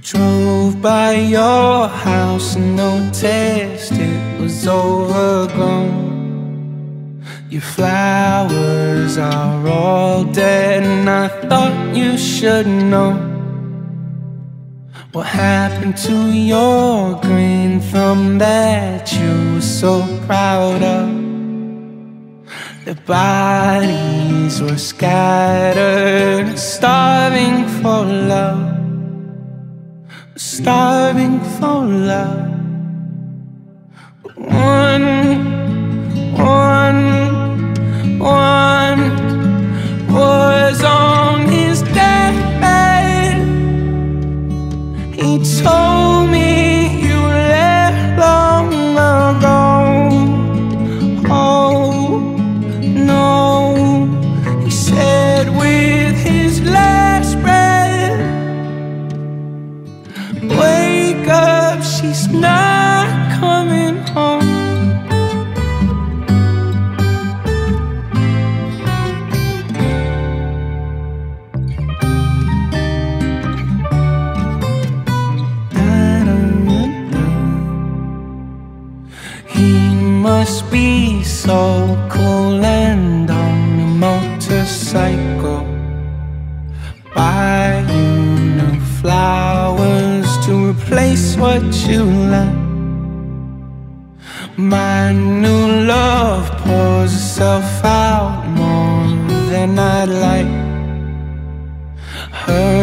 Drove by your house and noticed it was overgrown. Your flowers are all dead, and I thought you should know what happened to your green thumb that you were so proud of. The bodies were scattered, starving for love starving for love. One, must be so cool and on a motorcycle. Buy you new flowers to replace what you left. My new love pours herself out more than I'd like. Her